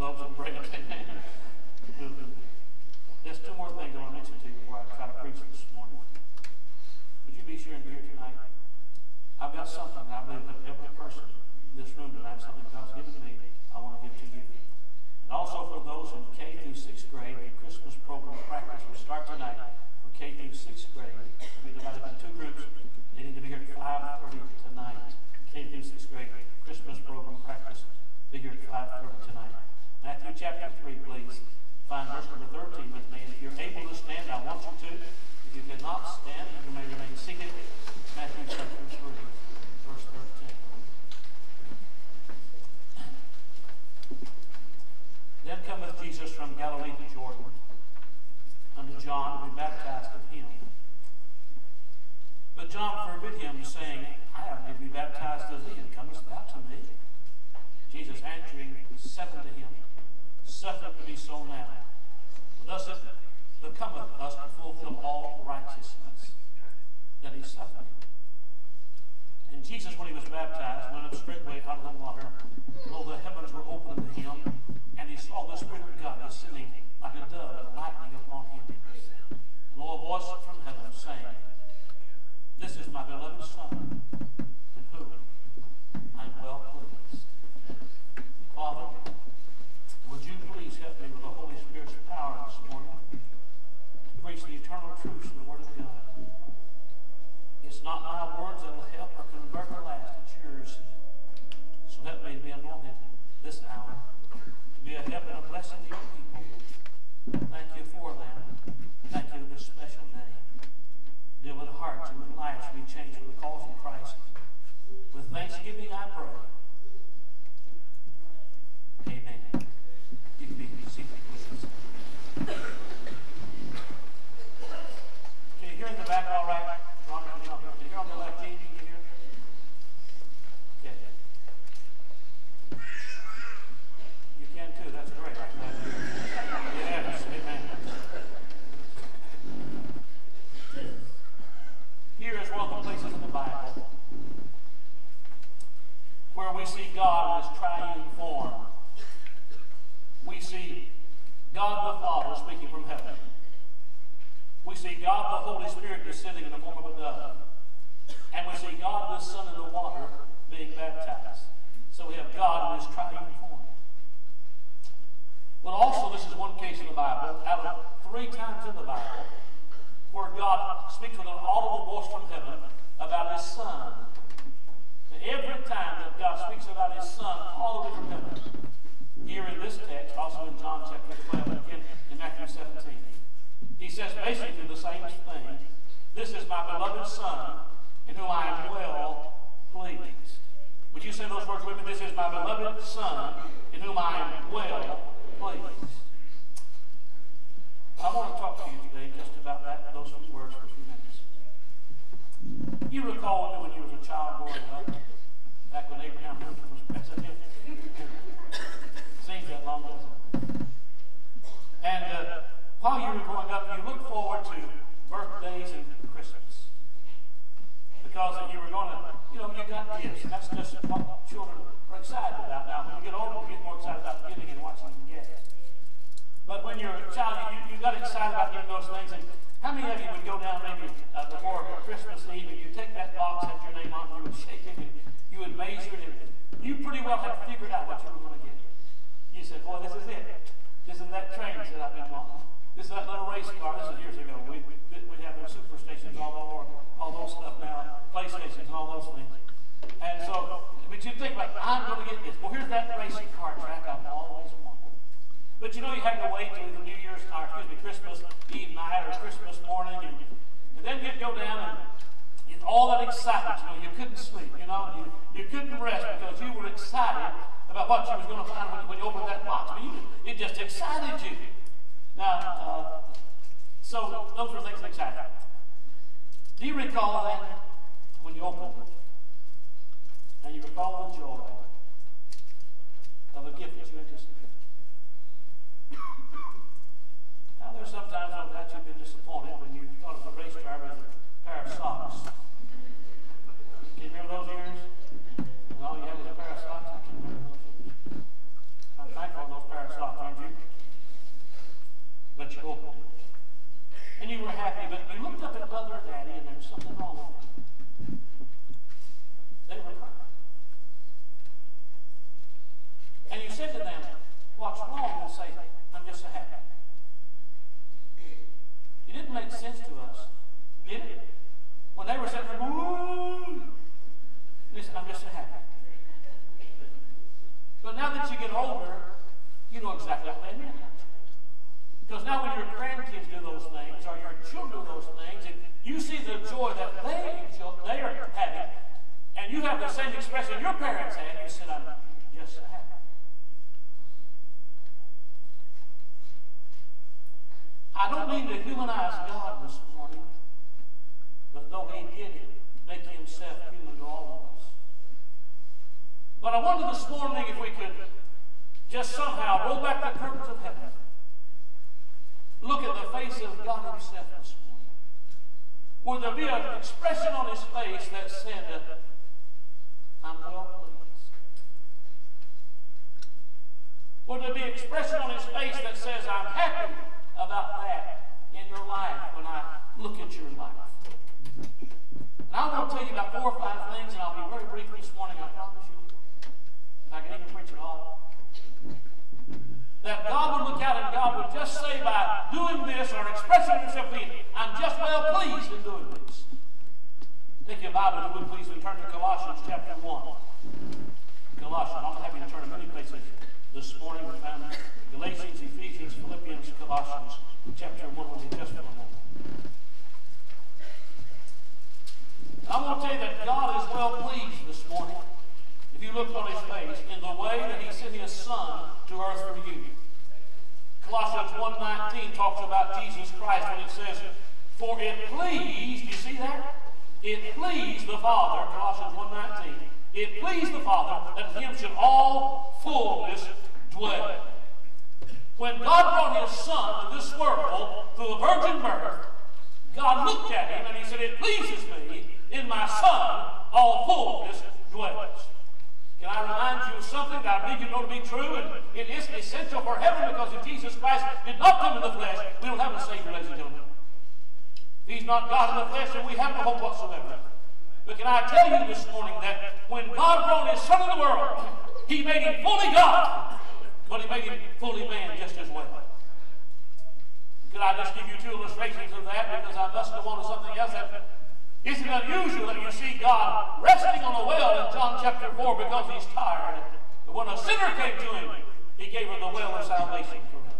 loaves of bread. There's two more things I want to mention to you before I try to preach this morning. Would you be sure and here tonight? I've got something that I believe that every person in this room tonight, something God's given me, I want to give to you. And also for those in K through sixth grade, the Christmas program practice will start tonight for K through sixth grade. We be divided into two groups. They need to be here at 5.30 tonight. K through sixth grade Christmas program practice. Be here at 5.30 tonight. Matthew chapter three, please. Find verse number thirteen with me. And if you're able to stand, I want you to. If you cannot stand, you may remain seated. Matthew chapter three, verse thirteen. Then cometh Jesus from Galilee to Jordan unto John to be baptized of him. But John forbid him, saying, I have need to be baptized of thee, and comest thou to me? Jesus answering said unto him, Suffer it to be so now. For thus it becometh us to fulfill all righteousness. That he suffered. And Jesus, when he was baptized, went up straightway out of the water. And lo, the heavens were opened unto him, and he saw the Spirit of God descending like a dove and lightning upon him. And lo, a voice from heaven saying, This is my beloved Son, in whom I am well pleased. Father, would you please help me with the Holy Spirit's power this morning to preach the eternal truths of the Word of God? It's not my words that will help or convert the last, it's yours. So help me to be anointed this hour, to be a help and a blessing to your people. Thank you for them. Thank you for this special day. Deal with hearts and with lives to be changed for the cause of Christ. With thanksgiving, I pray. Amen. You can be seated, please. Can you hear in the back all right? Ron, can you can you hear on the left, Gene? Can you hear? Okay. You can too, that's great. I'm glad to hear. Yes, amen. Here is one of the places in the Bible where we see God in his triune form. We see God the Father speaking from heaven. We see God the Holy Spirit descending in the form of a dove. And we see God the Son in the water being baptized. So we have God in his triune form. But also, this is one case in the Bible, out of three times in the Bible, where God speaks with an audible voice from heaven about his Son. And every time that God speaks about his Son, all the way from heaven, here in this text, also in John chapter 12, and again in Matthew 17, he says basically the same thing. This is my beloved Son, in whom I am well pleased. Would you say those words with me? This is my beloved Son, in whom I am well pleased. I want to talk to you today just about that, those words for a few minutes. You recall when you was a child growing up, back when Abraham Lincoln was president. Seems that long, doesn't it? And uh, while you were growing up, you looked forward to birthdays and Christmas. Because you were going to, you know, you got gifts. That's just what children are excited about. Now, when you get older, you get more excited about giving and watching them get. But when you're a child, you, you got excited about getting those things. And how many of you would go down maybe uh, before Christmas Eve and you take that box, had your name on it, you would shake it, and you would measure it, and you pretty well had figured out what you were going to get. You said, boy, this is it. This is that train that I've been wanting. This is that little race car. This is years ago. We, we, have those superstations all over, all those stuff now, PlayStations and all those things. And so, but you think about, I'm going to get this. Well, here's that racing car track I've always wanted. But you know you had to wait till the New Year's, or excuse me, Christmas Eve night or Christmas morning, and, and then you'd go down and, and all that excitement, you know, you couldn't sleep, you know, you, you couldn't rest because you were excited about what you was going to find when, when you opened that box. I mean, you, it just excited you. Now, uh, so those were things that excited. Do you recall that when you opened it? And you recall the joy of a gift that you anticipated? Now, there's sometimes no doubt you've been disappointed when you thought of a race car with a pair of socks. Can you remember those years? And all you had was a pair of socks? I can remember those years. I'm thankful those pair of socks, aren't you? And you were happy, but you looked up at mother and daddy, and there was something wrong with them. They were crying. And you said to them, what's wrong? And say, I'm just so happy. It didn't make sense to us, did it? When they were saying, "Ooh, listen, I'm just so happy. But now that you get older, you know exactly what they meant. Because now when your grandkids do those things, or your children do those things, and you see the joy that they, they are having, and you have the same expression your parents had, you said, I'm yes, I have. I don't mean to humanize God this morning, but though he did make himself human to all of us. But I wonder this morning if we could just somehow roll back the curtains of heaven look at the face of God Himself this morning. Would there be an expression on His face that said, I'm well pleased? Would there be an expression on His face that says, I'm happy about that in your life when I look at your life? And I want to tell you about four or five things, and I'll be very brief this morning, I promise you. If I can even preach it all. That God would look out and God would just say by doing this or expressing himself being, I'm just well pleased in doing this. Take your Bible, if you please, and turn to Colossians chapter 1. Colossians. I'm happy to turn to many places this morning. We found Galatians, Ephesians, Philippians, Colossians, chapter 1 will be just for a moment. I want to tell you that God is well pleased this morning. If you look on his face, in the way that he sent his son to earth for you. Colossians 1.19 talks about Jesus Christ when it says, For it pleased, do you see that? It pleased the Father, Colossians 1.19, it pleased the Father that him should all fullness dwell. When God brought his son to this world through the virgin birth, God looked at him and he said, It pleases me in my son all fullness dwells. Can I remind you of something that I believe you know to be true, and it is essential for heaven because if Jesus Christ did not come in the flesh, we don't have a Savior, ladies and gentlemen. If He's not God in the flesh, then we have no hope whatsoever. But can I tell you this morning that when God brought His Son in the world, He made Him fully God, but He made Him fully man just as well. Could I just give you two illustrations of that because I must go on to something else that isn't it unusual that you see God resting on a well in John chapter 4 because he's tired? But when a sinner came to him, he gave her the well of salvation for him.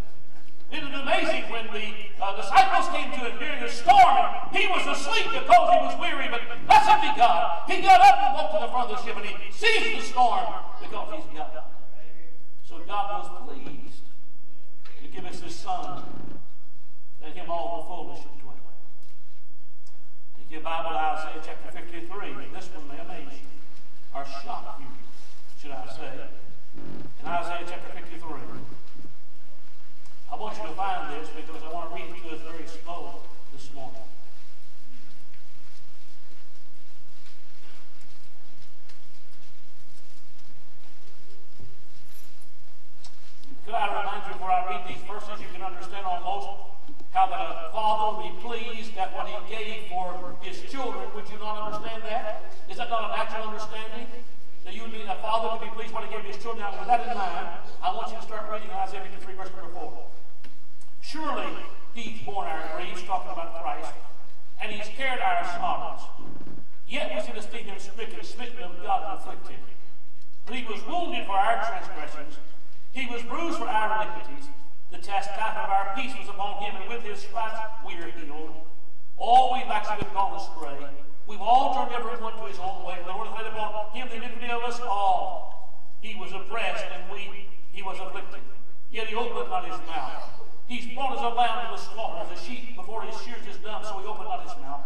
Isn't it amazing when the uh, disciples came to him during a storm and he was asleep because he was weary, but blessed be God. He got up and walked to the front of the ship and he ceased the storm because he's God. So God was pleased to give us his son that him all the fullness your Bible Isaiah chapter 53. This one may amaze you, or shock you, should I say. In Isaiah chapter 53. I want you to find this because I want to read it to us very slow this morning. Could I remind you before I read these verses, you can understand almost how that a father be pleased at what he gave for his children. Would you not understand that? Is that not a natural understanding? That you would be a father to be pleased what he gave his children. Now, with that in mind, I want you to start reading Isaiah 53, verse number 4. Surely he's borne our griefs, talking about Christ, and he's carried our sorrows. Yet we should esteem him stricken, smitten of God, and afflicted. But he was wounded for our transgressions, he was bruised for our iniquities. The chastisement of our peace was upon him, and with his stripes we are healed. All we like have gone astray. We've all turned everyone to his own way. The Lord has laid upon him the iniquity of us all. He was oppressed, and we he was afflicted. Yet he opened not his mouth. He's brought as a lamb to the slaughter, as a sheep before his shears is dumb, so he opened not his mouth.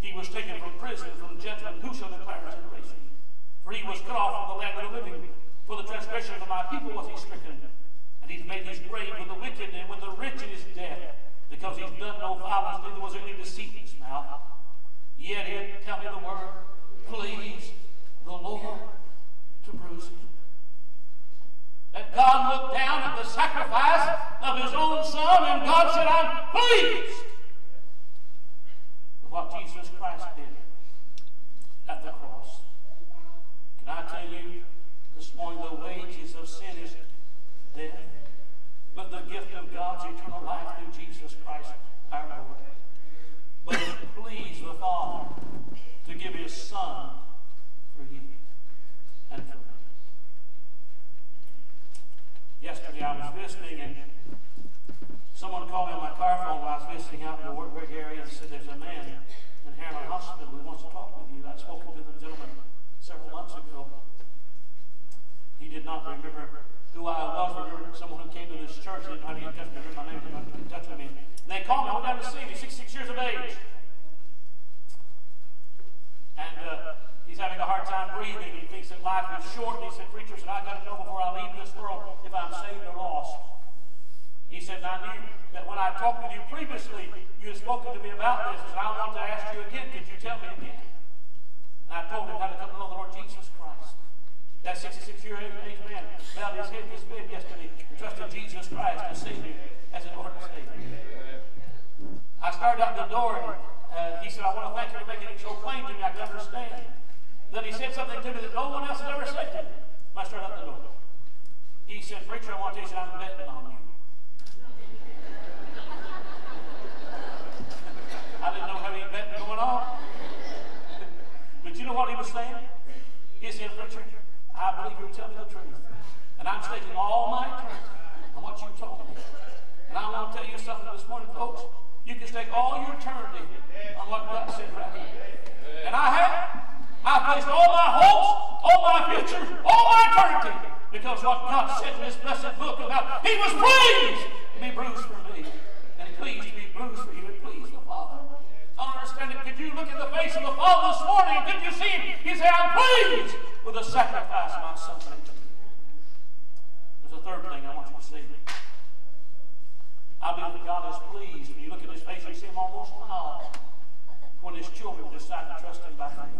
He was taken from prison, from judgment. Who shall declare his generation? For he was cut off from the land of the living. For the transgression of my people was he stricken. He's made his grave with the wicked and with the rich in his death, because he's done no violence, neither was there any deceit in his mouth. Yet he tell me the word, please the Lord to bruise him. That God looked down at the sacrifice of his own son, and God said, I'm pleased with what Jesus Christ did at the cross. Can I tell you this morning the wages of sin is death, but the gift of God's eternal life through Jesus Christ our Lord. But it pleased the Father to give his Son for you and for me. Yesterday I was visiting and someone called me on my car phone while I was visiting out in the Wartburg area and said there's a man in Harriman Hospital who wants to talk with you. I'd spoken to the gentleman several months ago. He did not remember who I was, remember someone who came to this church, he didn't know how to get in touch with me, remember my name, didn't know how to get in touch with me. And they called me, I went down to see him, he's 66 years of age. And uh, he's having a hard time breathing. He thinks that life is short. And he said, Preacher, said, I've got to know before I leave this world if I'm saved or lost. He said, I knew that when I talked with you previously, you had spoken to me about this. And I want to ask you again, could you tell me again? And I told him how to come to know the Lord Jesus Christ. That 66 year old age man bowed his head in his bed yesterday and trusted Jesus Christ as Savior, as an Lord and Savior. I started out the door and uh, he said, I want to thank you for making it so plain to me I can understand. Then he said something to me that no one else has ever said to me. I started out the door. He said, Preacher, I want to tell you I'm betting on you. I didn't know how any betting going on. but you know what he was saying? He said, Preacher, I believe you're telling the truth. And I'm staking all my eternity on what you told me. And I want to tell you something this morning, folks. You can stake all your eternity on what God said right here. And I have. I placed all my hopes, all my future, all my eternity, because what God said in this blessed book about He was pleased to be bruised for me, and pleased to be bruised for you, and pleased the Father. I understand it. Could you look in the face of the Father this morning could you see him? He said, I'm pleased with a sacrifice my son made. There's a third thing I want you to see. I believe that God is pleased. When you look at his face, you see him almost smile when his children decide to trust him by faith.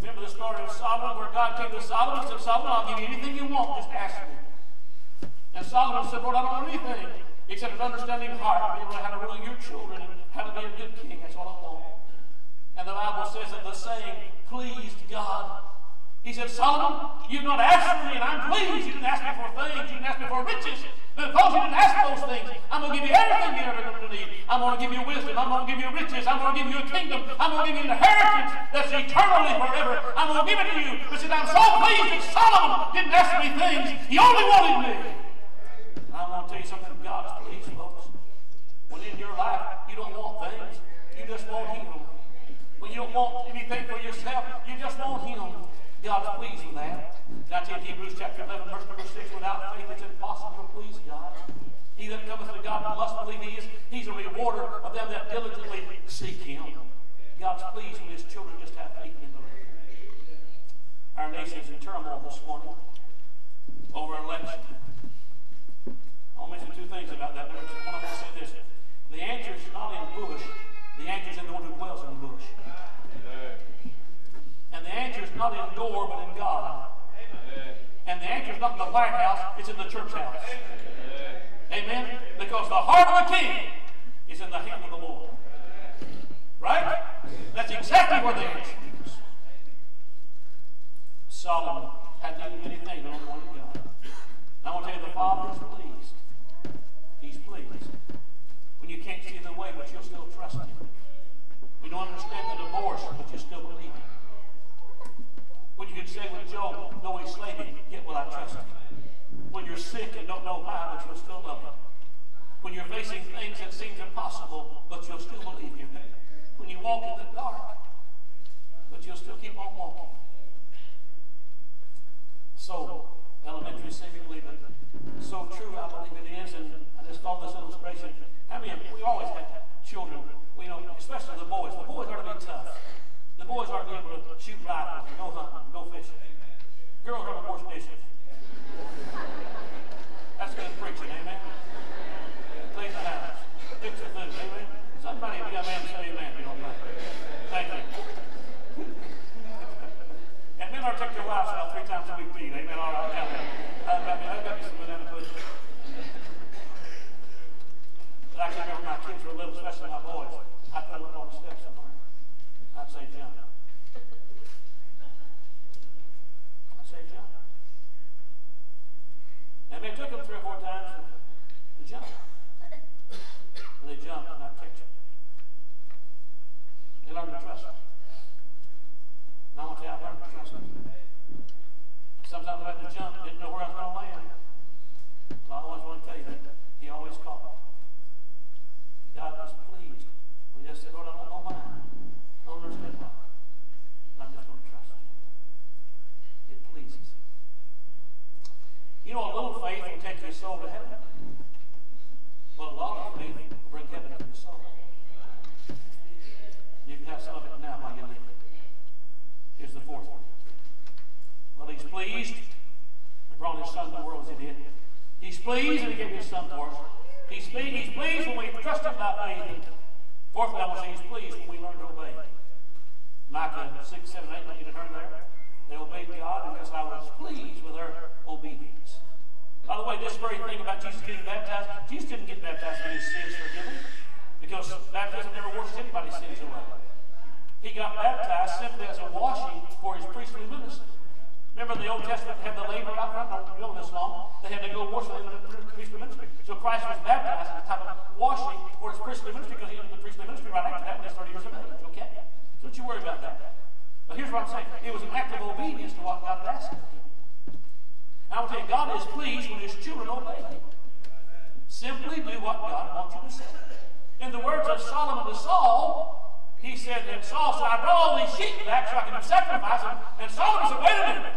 Remember the story of Solomon where God came to Solomon and said, Solomon, I'll give you anything you want, just ask me. And Solomon said, Lord, I don't want anything except an understanding heart, to be able to how to rule your children and how to be a good king. That's all I want. And the Bible says that the saying pleased God. He said, Solomon, you've not asked me, and I'm pleased. You didn't ask me for things. You didn't ask me for riches. But because you didn't ask those things, I'm going to give you everything you're ever going to need. I'm going to give you wisdom. I'm going to give you riches. I'm going to give you a kingdom. I'm going to give you an inheritance that's eternally forever. I'm going to give it to you. But said, I'm so pleased that Solomon didn't ask me things. He only wanted me. I'm going to tell you something. God's pleased, folks. When in your life you don't want things, you just want Him. When you don't want anything for yourself, you just want Him. God's pleased with that. That's in Hebrews chapter 11, verse number 6. Without faith, it's impossible to please God. He that cometh to God must believe He is. He's a rewarder of them that diligently seek Him. God's pleased when His children just have faith in the Lord. Our nation's in turmoil this morning over election. I brought all these sheep back so I can do sacrifice. And, and Solomon said, wait a minute.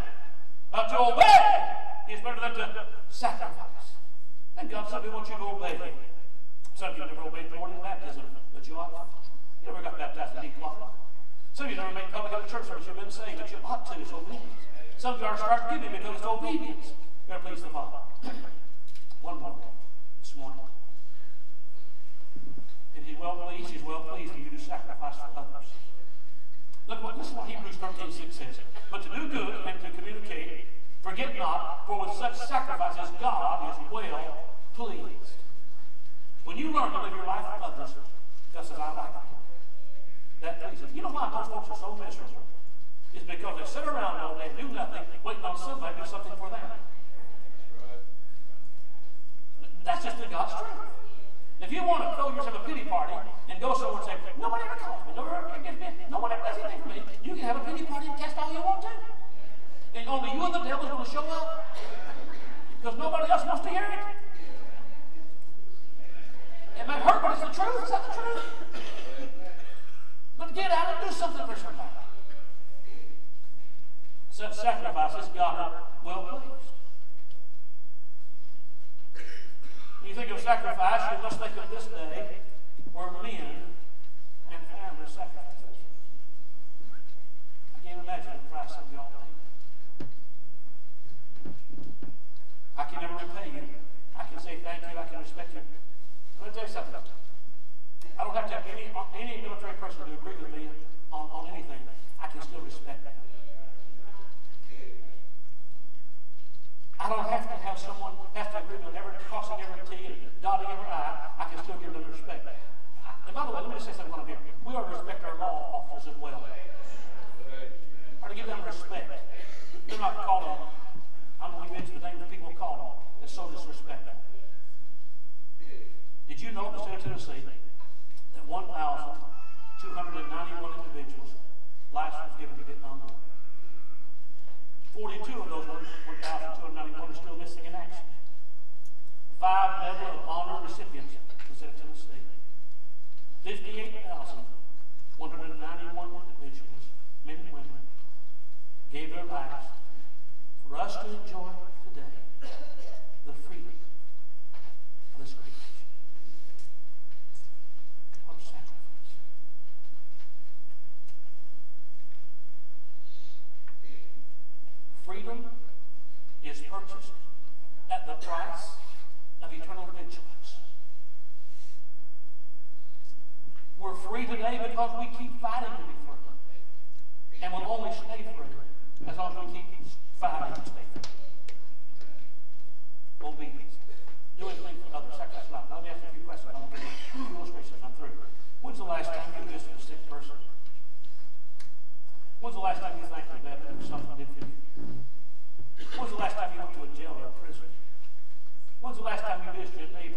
Uh, to obey is better than to sacrifice. And God said, we want you to obey him. Some of you never obeyed the Lord in baptism, but you ought to. You never got baptized in deep water. Some of you never made public at church service. You've been saved, but you ought to. It's obedience. Some of you are starting giving because it's obedience. Better please the Father. One more this morning. If he's well pleased, he's well pleased when you do sacrifice for others. Look what listen what Hebrews 13, 6 says. But to do good and to communicate, forget not, for with such sacrifices God is well pleased. When you learn to live your life for others, just as I like it, that pleases. You know why most folks are so miserable? It's because they sit around all day and do nothing, waiting on somebody to do something for them. That's just the God's truth. If you want to throw yourself a pity party and go somewhere and say, nobody ever calls me, nobody ever gives me, no one ever does anything for me, you can have a pity party and test all you want to. And only you and the devil devil's going to show up. Because nobody else wants to hear it. It may hurt, but it's the truth. Is that the truth? But get out and do something for somebody. Such sacrifices God are well pleased. When you think of sacrifice, you must think of this day where men and families sacrifices. I can't imagine the price of y'all paid. I can never repay you. I can say thank you. I can respect you. Let tell you something. I don't have to have any, any military person to agree with me on, on anything. I can still respect them. I don't have to have someone have to agree with every crossing every T and dotting every I. I can still give them respect. And by the way, let me just say something while I'm here. We ought to respect our law officers as well. We ought to give them respect. They're not called on. I'm going to mention the names of people called on. It's so disrespectful. Did you know in the state of Tennessee that 1,291 individuals lives was given to Vietnam War? 42 of those 1,291 are still missing in action. Five Medal of Honor recipients in the state Tennessee. 58,191 individuals, men and women, gave their lives for us to enjoy today the freedom of this great nation. What a sacrifice. Freedom is purchased at the price of eternal vigilance. We're free today because we keep fighting to be free. And we'll only stay free as long as we keep fighting to stay free. Obedience. Do anything for others. Sacrifice life. Now, let me ask a few questions. I want to give you illustrations. I'm through. When's the last time you visited a sick person? When's the last time you thanked the veteran for something did for you? When's the last time you went to a jail or a prison? When's the last time you visited your neighbor?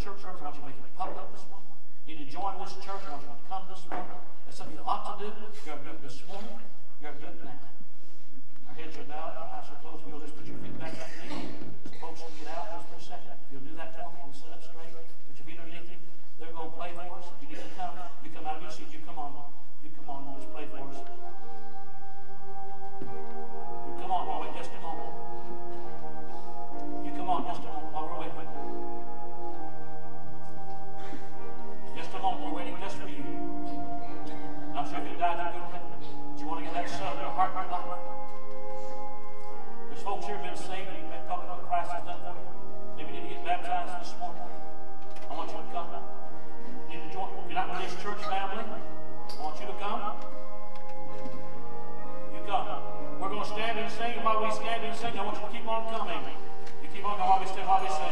church service, I want you to make it public this morning. You need to join this church, I want you to come this morning. That's something you ought to do. You got to do it this morning. You got to do it now. Our heads are bowed, our eyes are closed. You'll just put your feet back underneath. Folks will get out just for a second. You'll do that for me. We'll sit up straight. Put your feet underneath you. They're going to play for us. If you need to come, you come out of your seat. You come on. You come on. Just play for us. You come on. I'll wait just a moment. You come on just a moment. sure if you died, you'd go to heaven. You want to get that son in your heart and your life. There's folks here who've been saved and you've been talking about Christ has done for you. Maybe you need to get baptized this morning. I want you to come. You need to join. You're not with this church family. I want you to come. You come. We're going to stand and sing. And while we stand and sing, I want you to keep on coming. You keep on going while we stand, while we sing.